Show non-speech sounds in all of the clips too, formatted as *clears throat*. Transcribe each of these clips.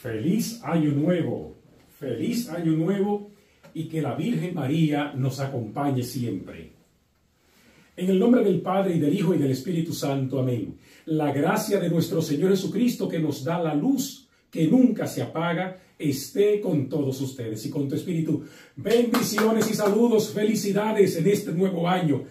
Feliz año nuevo, feliz año nuevo y que la Virgen María nos acompañe siempre. En el nombre del Padre y del Hijo y del Espíritu Santo, amén. La gracia de nuestro Señor Jesucristo que nos da la luz que nunca se apaga, esté con todos ustedes y con tu espíritu. Bendiciones y saludos, felicidades en este nuevo año.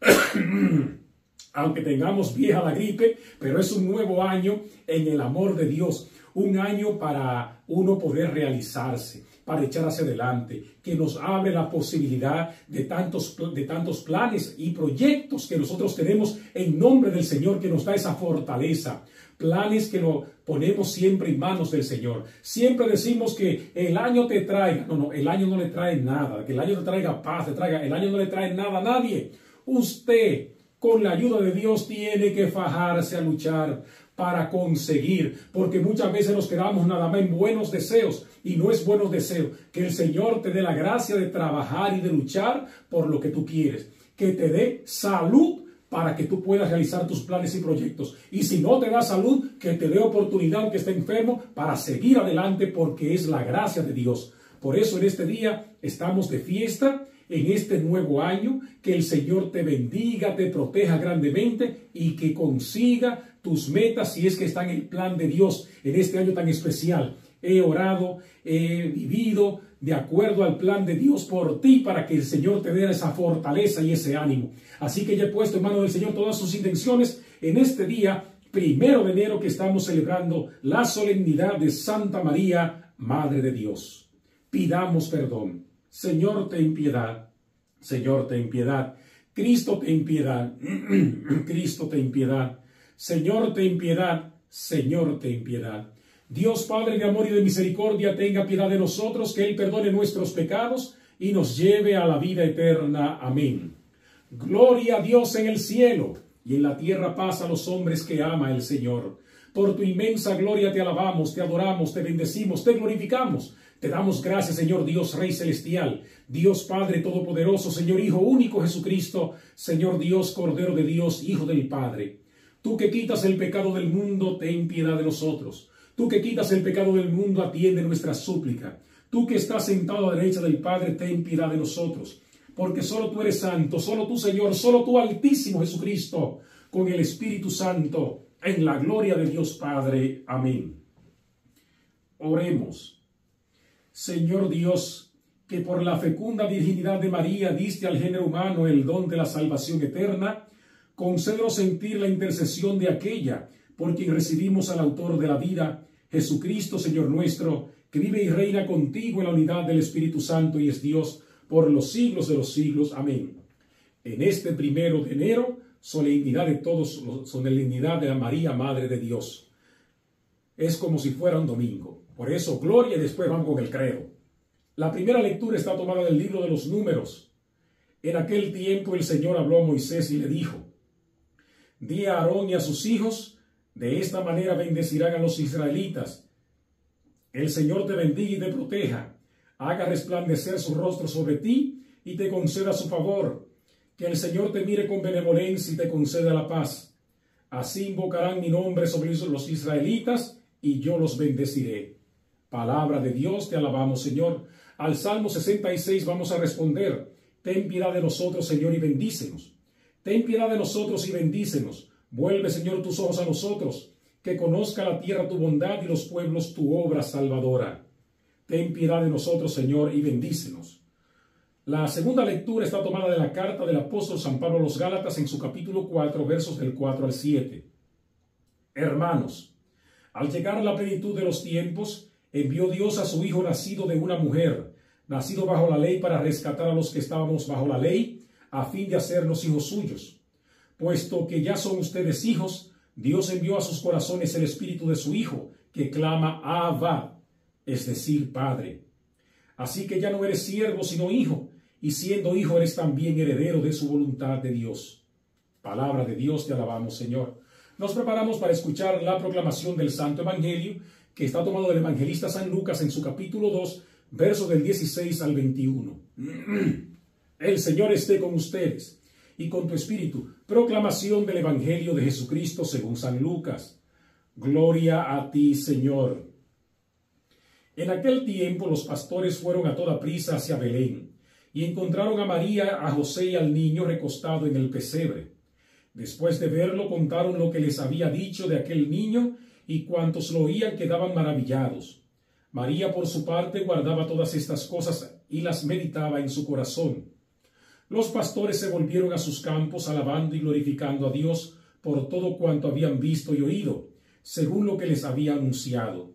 *coughs* Aunque tengamos vieja la gripe, pero es un nuevo año en el amor de Dios un año para uno poder realizarse, para echar hacia adelante, que nos abre la posibilidad de tantos, de tantos planes y proyectos que nosotros tenemos en nombre del Señor, que nos da esa fortaleza. Planes que lo ponemos siempre en manos del Señor. Siempre decimos que el año te traiga. No, no, el año no le trae nada. Que el año te traiga paz, te traiga. El año no le trae nada a nadie. Usted, con la ayuda de Dios, tiene que fajarse a luchar para conseguir, porque muchas veces nos quedamos nada más en buenos deseos y no es buenos deseos. Que el Señor te dé la gracia de trabajar y de luchar por lo que tú quieres, que te dé salud para que tú puedas realizar tus planes y proyectos. Y si no te da salud, que te dé oportunidad, aunque esté enfermo, para seguir adelante porque es la gracia de Dios. Por eso en este día estamos de fiesta en este nuevo año, que el Señor te bendiga, te proteja grandemente y que consiga tus metas si es que está en el plan de Dios en este año tan especial. He orado, he vivido de acuerdo al plan de Dios por ti para que el Señor te dé esa fortaleza y ese ánimo. Así que ya he puesto en mano del Señor todas sus intenciones en este día, primero de enero que estamos celebrando la solemnidad de Santa María, Madre de Dios. Pidamos perdón. Señor, ten piedad. Señor, ten piedad. Cristo, ten piedad. *clears throat* Cristo, ten piedad. Señor, ten piedad. Señor, ten piedad. Dios Padre de amor y de misericordia, tenga piedad de nosotros, que Él perdone nuestros pecados y nos lleve a la vida eterna. Amén. Gloria a Dios en el cielo y en la tierra paz a los hombres que ama el Señor. Por tu inmensa gloria te alabamos, te adoramos, te bendecimos, te glorificamos. Te damos gracias, Señor Dios Rey Celestial, Dios Padre Todopoderoso, Señor Hijo único Jesucristo, Señor Dios Cordero de Dios, Hijo del Padre. Tú que quitas el pecado del mundo, ten piedad de nosotros. Tú que quitas el pecado del mundo, atiende nuestra súplica. Tú que estás sentado a la derecha del Padre, ten piedad de nosotros. Porque solo tú eres santo, solo tú, Señor, solo tú, Altísimo Jesucristo, con el Espíritu Santo, en la gloria de Dios Padre. Amén. Oremos. Señor Dios, que por la fecunda virginidad de María diste al género humano el don de la salvación eterna, concédenos sentir la intercesión de aquella por quien recibimos al autor de la vida, Jesucristo, Señor nuestro, que vive y reina contigo en la unidad del Espíritu Santo y es Dios por los siglos de los siglos. Amén. En este primero de enero, solemnidad de todos, solemnidad de la María, Madre de Dios. Es como si fuera un domingo. Por eso, gloria y después vamos con el credo. La primera lectura está tomada del libro de los números. En aquel tiempo el Señor habló a Moisés y le dijo, Di a Aarón y a sus hijos, de esta manera bendecirán a los israelitas. El Señor te bendiga y te proteja, haga resplandecer su rostro sobre ti y te conceda su favor. Que el Señor te mire con benevolencia y te conceda la paz. Así invocarán mi nombre sobre los israelitas y yo los bendeciré. Palabra de Dios, te alabamos, Señor. Al Salmo 66 vamos a responder, ten piedad de nosotros, Señor, y bendícenos. Ten piedad de nosotros y bendícenos. Vuelve, Señor, tus ojos a nosotros, que conozca la tierra tu bondad y los pueblos tu obra salvadora. Ten piedad de nosotros, Señor, y bendícenos. La segunda lectura está tomada de la carta del apóstol San Pablo a los Gálatas en su capítulo 4, versos del 4 al 7. Hermanos, al llegar la plenitud de los tiempos, envió Dios a su Hijo nacido de una mujer, nacido bajo la ley para rescatar a los que estábamos bajo la ley, a fin de hacernos hijos suyos. Puesto que ya son ustedes hijos, Dios envió a sus corazones el espíritu de su Hijo, que clama Abba, es decir, Padre. Así que ya no eres siervo, sino hijo, y siendo hijo eres también heredero de su voluntad de Dios. Palabra de Dios, te alabamos, Señor. Nos preparamos para escuchar la proclamación del Santo Evangelio que está tomado del evangelista San Lucas en su capítulo 2, versos del 16 al 21. *clears throat* El Señor esté con ustedes y con tu espíritu. Proclamación del Evangelio de Jesucristo según San Lucas. Gloria a ti, Señor. En aquel tiempo los pastores fueron a toda prisa hacia Belén y encontraron a María, a José y al niño recostado en el pesebre. Después de verlo contaron lo que les había dicho de aquel niño y cuantos lo oían quedaban maravillados. María por su parte guardaba todas estas cosas y las meditaba en su corazón. Los pastores se volvieron a sus campos alabando y glorificando a Dios por todo cuanto habían visto y oído, según lo que les había anunciado.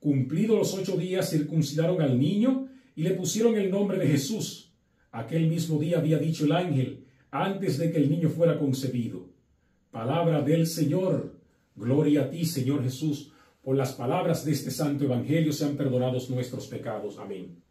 Cumplidos los ocho días circuncidaron al niño y le pusieron el nombre de Jesús. Aquel mismo día había dicho el ángel, antes de que el niño fuera concebido. Palabra del Señor. Gloria a ti, Señor Jesús. Por las palabras de este santo evangelio sean perdonados nuestros pecados. Amén.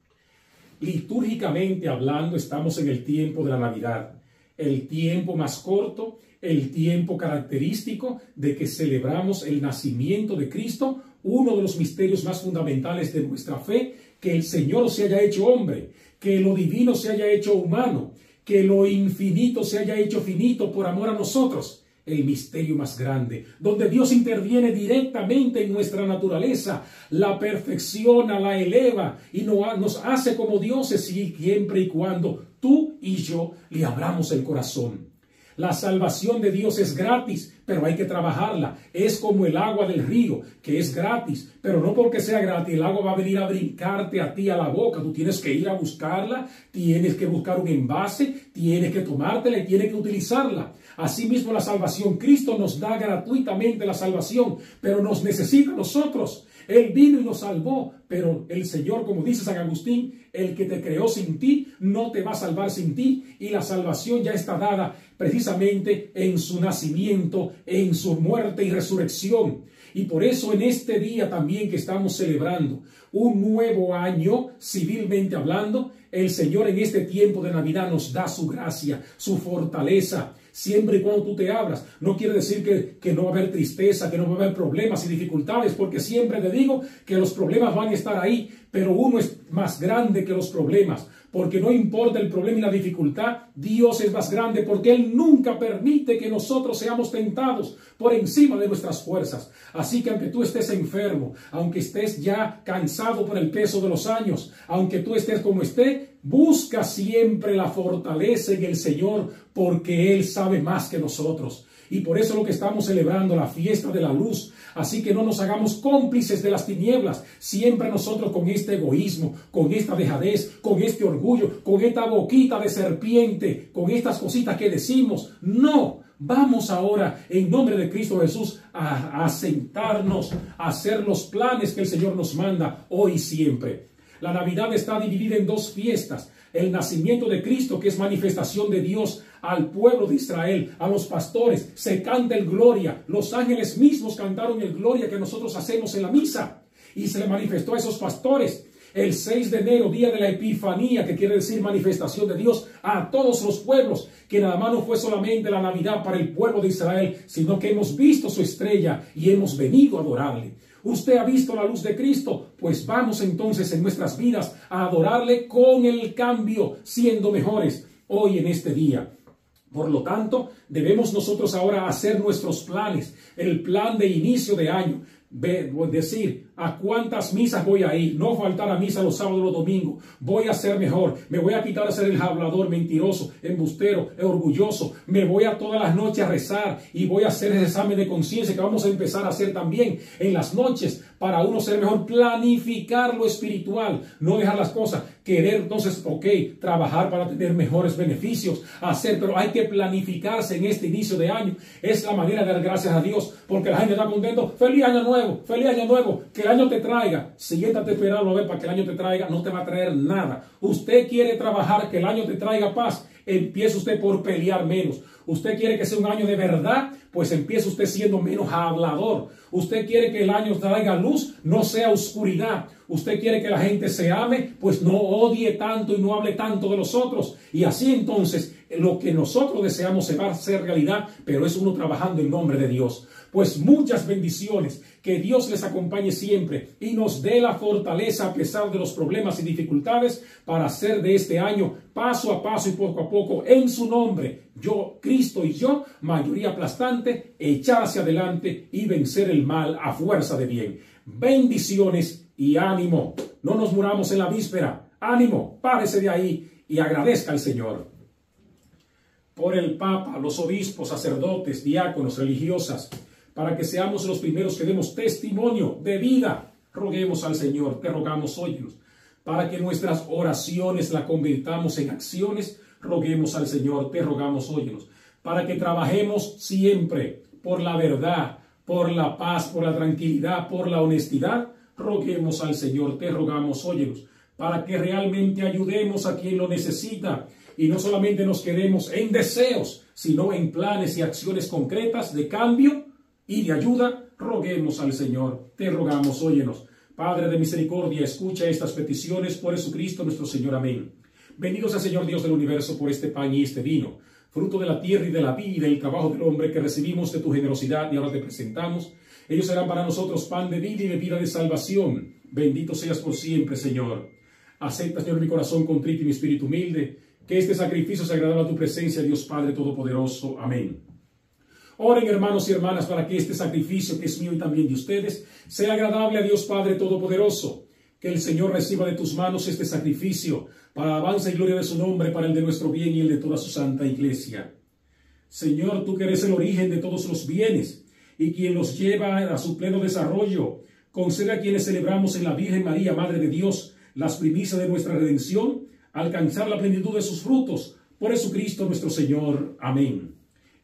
Litúrgicamente hablando, estamos en el tiempo de la Navidad, el tiempo más corto, el tiempo característico de que celebramos el nacimiento de Cristo, uno de los misterios más fundamentales de nuestra fe, que el Señor se haya hecho hombre, que lo divino se haya hecho humano, que lo infinito se haya hecho finito por amor a nosotros el misterio más grande, donde Dios interviene directamente en nuestra naturaleza, la perfecciona, la eleva y nos hace como dioses siempre y cuando tú y yo le abramos el corazón. La salvación de Dios es gratis, pero hay que trabajarla. Es como el agua del río, que es gratis, pero no porque sea gratis, el agua va a venir a brincarte a ti a la boca. Tú tienes que ir a buscarla, tienes que buscar un envase, tienes que tomártela y tienes que utilizarla. Asimismo, la salvación, Cristo nos da gratuitamente la salvación, pero nos necesita a nosotros. Él vino y nos salvó, pero el Señor, como dice San Agustín, el que te creó sin ti, no te va a salvar sin ti, y la salvación ya está dada precisamente en su nacimiento, en su muerte y resurrección. Y por eso en este día también que estamos celebrando un nuevo año, civilmente hablando, el Señor en este tiempo de Navidad nos da su gracia, su fortaleza, siempre y cuando tú te abras. No quiere decir que, que, no va a haber tristeza, que no va a haber problemas y dificultades, porque siempre te digo que los problemas van a estar ahí, pero uno es más grande que los problemas, porque no importa el problema y la dificultad, Dios es más grande, porque Él nunca permite que nosotros seamos tentados por encima de nuestras fuerzas. Así que aunque tú estés enfermo, aunque estés ya cansado por el peso de los años, aunque tú estés como esté, Busca siempre la fortaleza en el Señor porque Él sabe más que nosotros. Y por eso lo que estamos celebrando, la fiesta de la luz. Así que no nos hagamos cómplices de las tinieblas. Siempre nosotros con este egoísmo, con esta dejadez, con este orgullo, con esta boquita de serpiente, con estas cositas que decimos. No, Vamos ahora, en nombre de Cristo Jesús, a, a, sentarnos, a hacer los planes que el Señor nos manda hoy y siempre. La Navidad está dividida en dos fiestas. El nacimiento de Cristo, que es manifestación de Dios al pueblo de Israel, a los pastores. Se canta el gloria. Los ángeles mismos cantaron el gloria que nosotros hacemos en la misa. Y se le manifestó a esos pastores. El 6 de enero, día de la Epifanía, que quiere decir manifestación de Dios a todos los pueblos, que nada más no fue solamente la Navidad para el pueblo de Israel, sino que hemos visto su estrella y hemos venido a adorarle. Usted ha visto la luz de Cristo, pues vamos entonces en nuestras vidas a adorarle con el cambio, siendo mejores hoy en este día. Por lo tanto, debemos nosotros ahora hacer nuestros planes, el plan de inicio de año, decir a cuántas misas voy a ir, no faltar a misa los sábados los domingos, voy a ser mejor, me voy a quitar a ser el hablador mentiroso, embustero, orgulloso, me voy a todas las noches a rezar y voy a hacer ese examen de conciencia que vamos a empezar a hacer también en las noches para uno ser mejor, planificar lo espiritual, no dejar las cosas, querer entonces, ok, trabajar para tener mejores beneficios, hacer, pero hay que planificarse en este inicio de año, es la manera de dar gracias a Dios, porque la gente está contento, feliz año nuevo, feliz año nuevo, el año te traiga, siéntate esperando a ver para que el año te traiga, no te va a traer nada. Usted quiere trabajar, que el año te traiga paz, empiece usted por pelear menos. Usted quiere que sea un año de verdad, pues empiece usted siendo menos hablador. Usted quiere que el año traiga luz, no sea oscuridad. Usted quiere que la gente se ame, pues no odie tanto y no hable tanto de los otros. Y así entonces lo que nosotros deseamos se va a hacer realidad, pero es uno trabajando en nombre de Dios. Pues muchas bendiciones, que Dios les acompañe siempre y nos dé la fortaleza a pesar de los problemas y dificultades para hacer de este año paso a paso y poco a poco en su nombre, yo, Cristo y yo, mayoría aplastante, echar hacia adelante y vencer el mal a fuerza de bien. Bendiciones Y ánimo, no nos muramos en la víspera. Ánimo, párese de ahí y agradezca al Señor. Por el Papa, los obispos, sacerdotes, diáconos, religiosas, para que seamos los primeros que demos testimonio de vida. Roguemos al Señor, te rogamos, óyenos. Para que nuestras oraciones la convirtamos en acciones, roguemos al Señor, te rogamos, óyenos. Para que trabajemos siempre por la verdad, por la paz, por la tranquilidad, por la honestidad, roguemos al Señor, te rogamos, óyenos, para que realmente ayudemos a quien lo necesita y no solamente nos quedemos en deseos, sino en planes y acciones concretas de cambio y de ayuda, roguemos al Señor, te rogamos, óyenos. Padre de misericordia, escucha estas peticiones por Jesucristo nuestro Señor. Amén. Bendito sea Señor Dios del universo por este pan y este vino, fruto de la tierra y de la vida y del trabajo del hombre que recibimos de tu generosidad y ahora te presentamos. Ellos serán para nosotros pan de vida y bebida de salvación. Bendito seas por siempre, Señor. Acepta, Señor, mi corazón contrito y mi espíritu humilde, que este sacrificio sea agradable a tu presencia, Dios Padre Todopoderoso. Amén. Oren hermanos y hermanas para que este sacrificio que es mío y también de ustedes sea agradable a Dios Padre Todopoderoso. Que el Señor reciba de tus manos este sacrificio para alabanza y gloria de su nombre, para el de nuestro bien y el de toda su santa iglesia. Señor, tú que eres el origen de todos los bienes y quien los lleva a su pleno desarrollo, concede a quienes celebramos en la Virgen María, Madre de Dios, las primicias de nuestra redención, alcanzar la plenitud de sus frutos. Por Jesucristo nuestro Señor. Amén.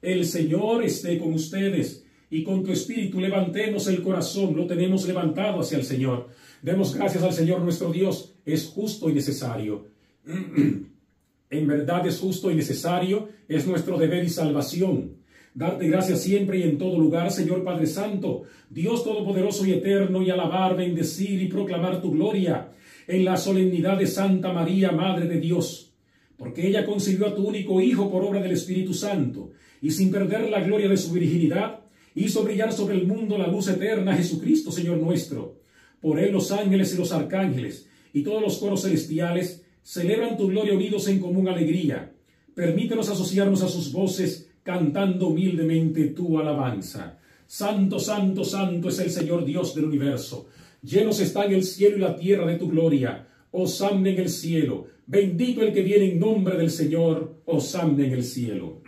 El Señor esté con ustedes y con tu espíritu levantemos el corazón, lo tenemos levantado hacia el Señor. Demos gracias al Señor nuestro Dios, es justo y necesario. *clears throat* en verdad es justo y necesario, es nuestro deber y salvación. Darte gracias siempre y en todo lugar, Señor Padre Santo, Dios Todopoderoso y Eterno, y alabar, bendecir y proclamar tu gloria en la solemnidad de Santa María, Madre de Dios, porque ella concibió a tu único Hijo por obra del Espíritu Santo y sin perder la gloria de su virginidad, hizo brillar sobre el mundo la luz eterna Jesucristo, Señor nuestro. Por él los ángeles y los arcángeles y todos los coros celestiales celebran tu gloria unidos en común alegría. Permítenos asociarnos a sus voces cantando humildemente tu alabanza. Santo, santo, santo es el Señor Dios del universo. Llenos están el cielo y la tierra de tu gloria. Osanna en el cielo. Bendito el que viene en nombre del Señor. Osanna en el cielo.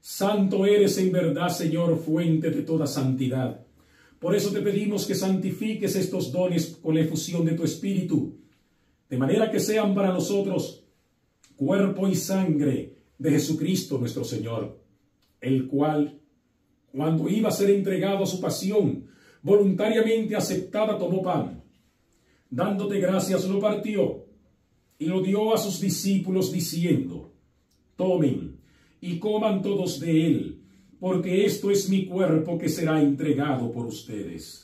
Santo eres en verdad, Señor, fuente de toda santidad. Por eso te pedimos que santifiques estos dones con la efusión de tu Espíritu, de manera que sean para nosotros cuerpo y sangre de Jesucristo nuestro Señor, el cual, cuando iba a ser entregado a su pasión, voluntariamente aceptada tomó pan, dándote gracias lo partió y lo dio a sus discípulos diciendo, tomen y coman todos de él, porque esto es mi cuerpo que será entregado por ustedes.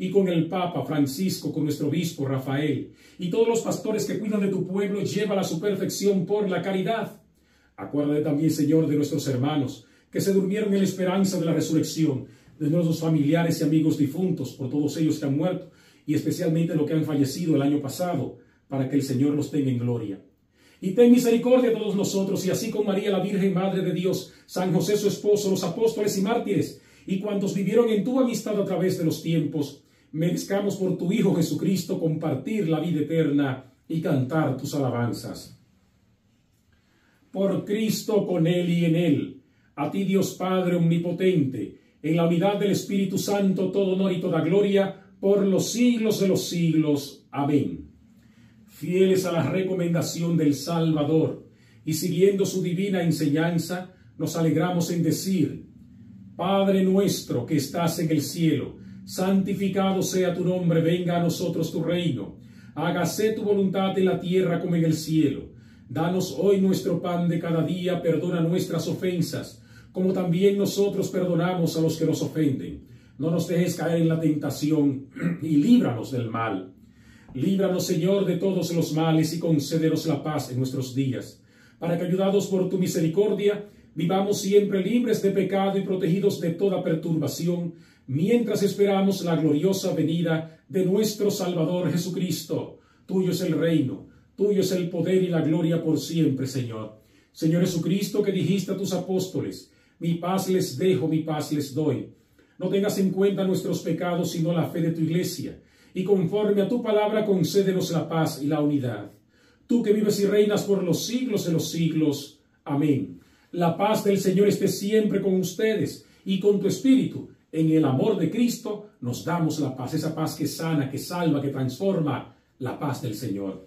y con el Papa Francisco, con nuestro obispo Rafael, y todos los pastores que cuidan de tu pueblo, llévala a su perfección por la caridad Acuérdate también, Señor, de nuestros hermanos que se durmieron en la esperanza de la resurrección, de nuestros familiares y amigos difuntos, por todos ellos que han muerto, y especialmente los que han fallecido el año pasado, para que el Señor los tenga en gloria. Y ten misericordia de todos nosotros, y así con María, la Virgen Madre de Dios, San José su esposo, los apóstoles y mártires, y cuantos vivieron en tu amistad a través de los tiempos, merezcamos por tu Hijo Jesucristo compartir la vida eterna y cantar tus alabanzas. Por Cristo, con Él y en Él, a ti Dios Padre Omnipotente, en la unidad del Espíritu Santo, todo honor y toda gloria, por los siglos de los siglos. Amén. Fieles a la recomendación del Salvador y siguiendo su divina enseñanza, nos alegramos en decir, Padre nuestro que estás en el cielo, santificado sea tu nombre, venga a nosotros tu reino, hágase tu voluntad en la tierra como en el cielo. Danos hoy nuestro pan de cada día, perdona nuestras ofensas, como también nosotros perdonamos a los que nos ofenden. No nos dejes caer en la tentación *clears throat* y líbranos del mal. Líbranos, Señor, de todos los males y concédenos la paz en nuestros días, para que, ayudados por tu misericordia, vivamos siempre libres de pecado y protegidos de toda perturbación, mientras esperamos la gloriosa venida de nuestro Salvador Jesucristo. Tuyo es el reino, tuyo es el poder y la gloria por siempre, Señor. Señor Jesucristo, que dijiste a tus apóstoles, mi paz les dejo, mi paz les doy. No tengas en cuenta nuestros pecados, sino la fe de tu iglesia. Y conforme a tu palabra, concédenos la paz y la unidad. Tú que vives y reinas por los siglos de los siglos. Amén. La paz del Señor esté siempre con ustedes y con tu espíritu. En el amor de Cristo nos damos la paz, esa paz que sana, que salva, que transforma, la paz del Señor.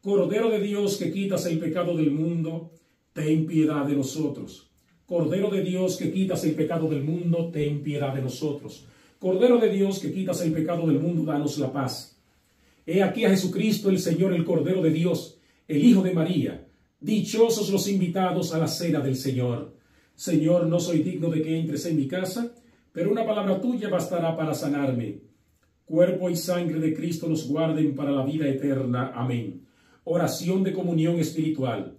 Cordero de Dios que quitas el pecado del mundo, ten piedad de nosotros. Cordero de Dios que quitas el pecado del mundo, ten piedad de nosotros. Cordero de Dios que quitas el pecado del mundo, danos la paz. He aquí a Jesucristo el Señor, el Cordero de Dios, el Hijo de María. Dichosos los invitados a la cena del Señor. Señor, no soy digno de que entres en mi casa, pero una palabra tuya bastará para sanarme. Cuerpo y sangre de Cristo nos guarden para la vida eterna. Amén. Oración de comunión espiritual.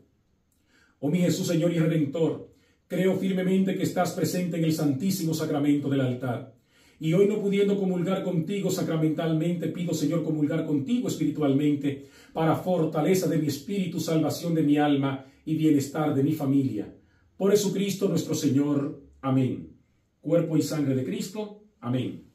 Oh mi Jesús, Señor y Redentor, creo firmemente que estás presente en el santísimo sacramento del altar. Y hoy no pudiendo comulgar contigo sacramentalmente, pido, Señor, comulgar contigo espiritualmente, para fortaleza de mi espíritu, salvación de mi alma y bienestar de mi familia. Por Jesucristo nuestro Señor. Amén. Cuerpo y sangre de Cristo. Amén.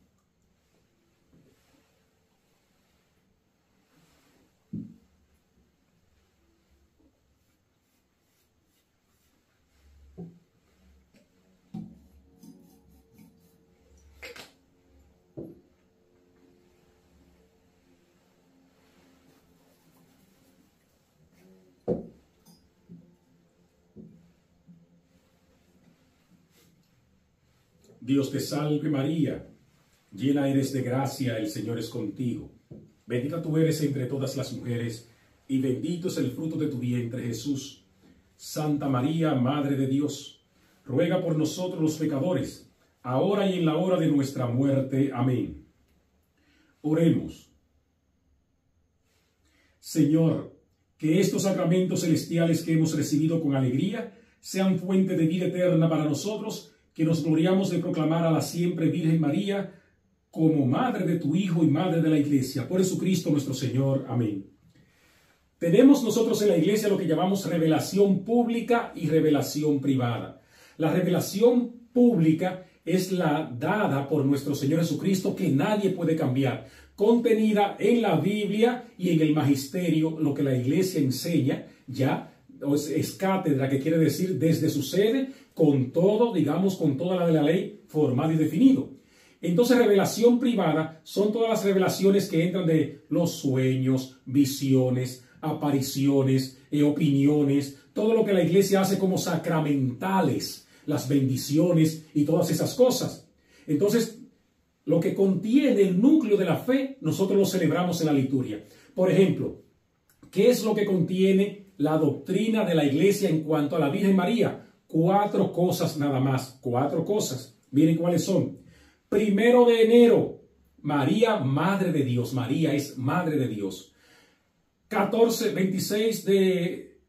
Dios te salve María, llena eres de gracia, el Señor es contigo. Bendita tú eres entre todas las mujeres, y bendito es el fruto de tu vientre Jesús. Santa María, Madre de Dios, ruega por nosotros los pecadores, ahora y en la hora de nuestra muerte. Amén. Oremos. Señor, que estos sacramentos celestiales que hemos recibido con alegría sean fuente de vida eterna para nosotros, que nos gloriamos de proclamar a la siempre Virgen María como Madre de tu Hijo y Madre de la Iglesia. Por Jesucristo nuestro Señor. Amén. Tenemos nosotros en la Iglesia lo que llamamos revelación pública y revelación privada. La revelación pública es la dada por nuestro Señor Jesucristo que nadie puede cambiar, contenida en la Biblia y en el magisterio, lo que la Iglesia enseña ya es cátedra, que quiere decir desde su sede con todo, digamos, con toda la de la ley formado y definido. Entonces, revelación privada son todas las revelaciones que entran de los sueños, visiones, apariciones, eh, opiniones, todo lo que la iglesia hace como sacramentales, las bendiciones y todas esas cosas. Entonces, lo que contiene el núcleo de la fe, nosotros lo celebramos en la liturgia. Por ejemplo, ¿qué es lo que contiene la doctrina de la iglesia en cuanto a la Virgen María? cuatro cosas nada más, cuatro cosas. Miren cuáles son. Primero de enero, María, Madre de Dios. María es Madre de Dios. 14, 26 de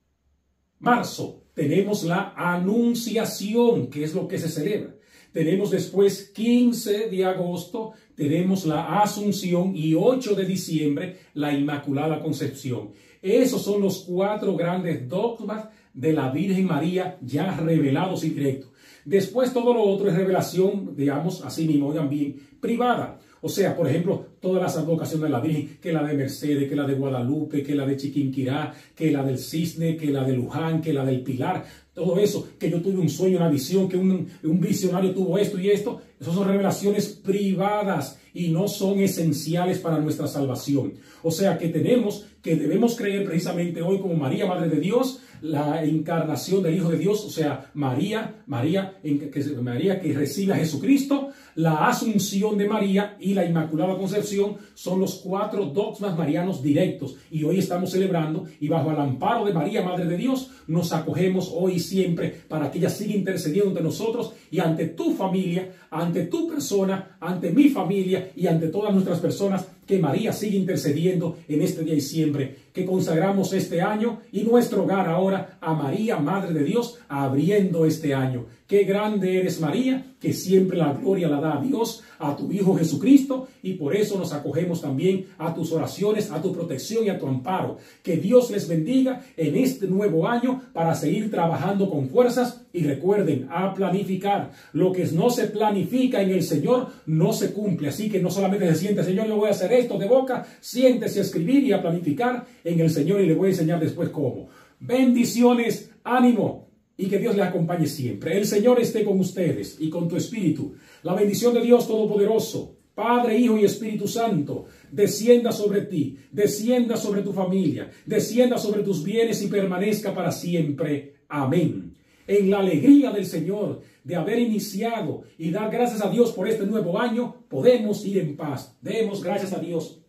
marzo, tenemos la Anunciación, que es lo que se celebra. Tenemos después 15 de agosto, tenemos la Asunción y 8 de diciembre, la Inmaculada Concepción. Esos son los cuatro grandes dogmas de la Virgen María ya revelados y directos. Después todo lo otro es revelación, digamos, así mismo, también privada. O sea, por ejemplo, todas las advocaciones de la Virgen, que la de Mercedes, que la de Guadalupe, que la de Chiquinquirá, que la del Cisne, que la de Luján, que la del Pilar, todo eso, que yo tuve un sueño, una visión, que un, un visionario tuvo esto y esto, esas son revelaciones privadas y no son esenciales para nuestra salvación. O sea que tenemos que debemos creer precisamente hoy como María, Madre de Dios, la encarnación del Hijo de Dios, o sea, María, María, que, María que recibe a Jesucristo, la asunción de María y la Inmaculada Concepción son los cuatro dogmas marianos directos. Y hoy estamos celebrando y bajo el amparo de María, Madre de Dios, nos acogemos hoy y siempre para que ella siga intercediendo ante nosotros y ante tu familia, ante tu persona, ante mi familia y ante todas nuestras personas que María sigue intercediendo en este día y siempre, que consagramos este año y nuestro hogar ahora a María, Madre de Dios, abriendo este año. Qué grande eres María, que siempre la gloria la da a Dios, a tu Hijo Jesucristo, y por eso nos acogemos también a tus oraciones, a tu protección y a tu amparo. Que Dios les bendiga en este nuevo año para seguir trabajando con fuerzas y recuerden a planificar. Lo que no se planifica en el Señor no se cumple. Así que no solamente se siente, Señor, yo voy a hacer esto de boca, siéntese a escribir y a planificar en el Señor y le voy a enseñar después cómo. Bendiciones, ánimo y que Dios le acompañe siempre. El Señor esté con ustedes y con tu espíritu. La bendición de Dios Todopoderoso, Padre, Hijo y Espíritu Santo, descienda sobre ti, descienda sobre tu familia, descienda sobre tus bienes y permanezca para siempre. Amén. En la alegría del Señor de haber iniciado y dar gracias a Dios por este nuevo año, podemos ir en paz. Demos gracias a Dios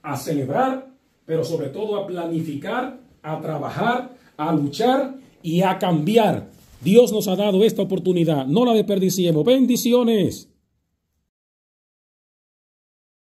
a celebrar, pero sobre todo a planificar, a trabajar, a luchar y a cambiar. Dios nos ha dado esta oportunidad, no la desperdiciemos. Bendiciones.